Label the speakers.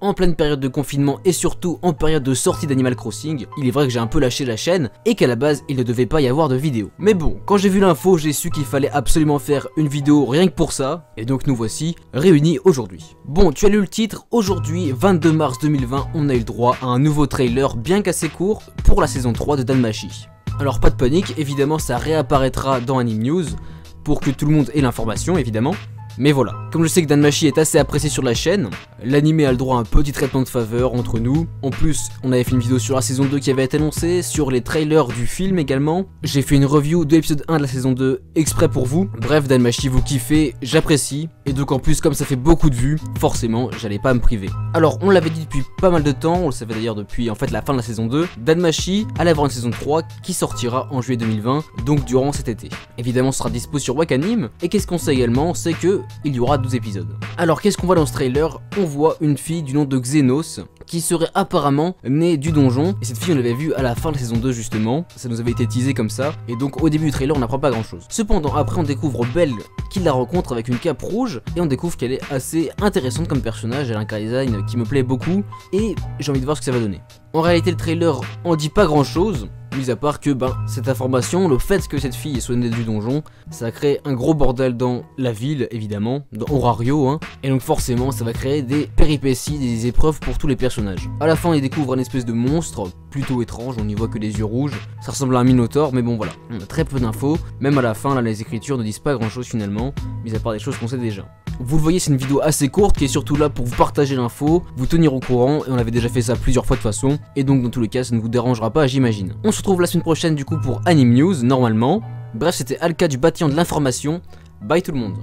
Speaker 1: en pleine période de confinement et surtout en période de sortie d'Animal Crossing, il est vrai que j'ai un peu lâché la chaîne et qu'à la base il ne devait pas y avoir de vidéo. Mais bon, quand j'ai vu l'info, j'ai su qu'il fallait absolument faire une vidéo rien que pour ça, et donc nous voici réunis aujourd'hui. Bon, tu as lu le titre, aujourd'hui 22 mars 2020, on a eu le droit à un nouveau trailer bien qu'assez court pour la saison 3 de Danmachi. Alors pas de panique, évidemment ça réapparaîtra dans Anime News, pour que tout le monde ait l'information évidemment. Mais voilà, comme je sais que Danmachi est assez apprécié sur la chaîne, l'anime a le droit à un petit traitement de faveur entre nous. En plus, on avait fait une vidéo sur la saison 2 qui avait été annoncée, sur les trailers du film également. J'ai fait une review de l'épisode 1 de la saison 2 exprès pour vous. Bref, Danmachi, vous kiffez, j'apprécie. Et donc en plus, comme ça fait beaucoup de vues, forcément, j'allais pas me priver. Alors, on l'avait dit depuis pas mal de temps, on le savait d'ailleurs depuis en fait la fin de la saison 2, Danmachi allait avoir une saison 3 qui sortira en juillet 2020, donc durant cet été. Évidemment, ce sera dispo sur Wakanim. Et qu'est-ce qu'on sait également, c'est que il y aura 12 épisodes. Alors qu'est-ce qu'on voit dans ce trailer? On voit une fille du nom de Xenos qui serait apparemment née du donjon. Et cette fille on l'avait vue à la fin de la saison 2 justement, ça nous avait été teasé comme ça. Et donc au début du trailer on n'apprend pas grand chose. Cependant après on découvre Belle qui la rencontre avec une cape rouge. Et on découvre qu'elle est assez intéressante comme personnage, elle a un car design qui me plaît beaucoup. Et j'ai envie de voir ce que ça va donner. En réalité le trailer en dit pas grand chose, Mis à part que ben, cette information, le fait que cette fille soit née du donjon, ça crée un gros bordel dans la ville, évidemment, dans Horario, hein, et donc forcément ça va créer des péripéties, des épreuves pour tous les personnages. À la fin, il découvre une espèce de monstre, plutôt étrange, on n'y voit que les yeux rouges, ça ressemble à un minotaure, mais bon voilà, on a très peu d'infos, même à la fin, là, les écritures ne disent pas grand chose finalement, mis à part des choses qu'on sait déjà. Vous le voyez, c'est une vidéo assez courte qui est surtout là pour vous partager l'info, vous tenir au courant, et on avait déjà fait ça plusieurs fois de façon, et donc dans tous les cas, ça ne vous dérangera pas, j'imagine. On se retrouve la semaine prochaine du coup pour Anime News, normalement. Bref, c'était Alka du bâtiment de l'information. Bye tout le monde.